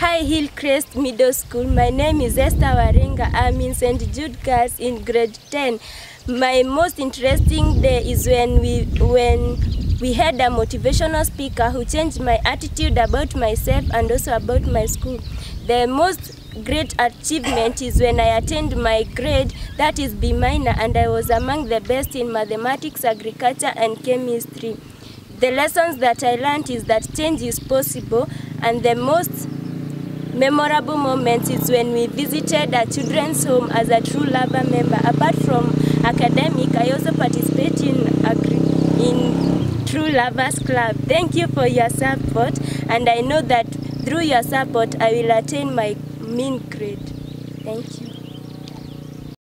Hi Hillcrest Middle School. My name is Esther Waringa. I'm in St. Jude Girls in grade 10. My most interesting day is when we when we had a motivational speaker who changed my attitude about myself and also about my school. The most great achievement is when I attained my grade that is B minor and I was among the best in mathematics, agriculture and chemistry. The lessons that I learned is that change is possible and the most memorable moment is when we visited a children's home as a true lover member. Apart from academic, I also participate in in True Lovers Club. Thank you for your support and I know that through your support I will attain my mean grade. Thank you.